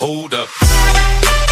Hold up.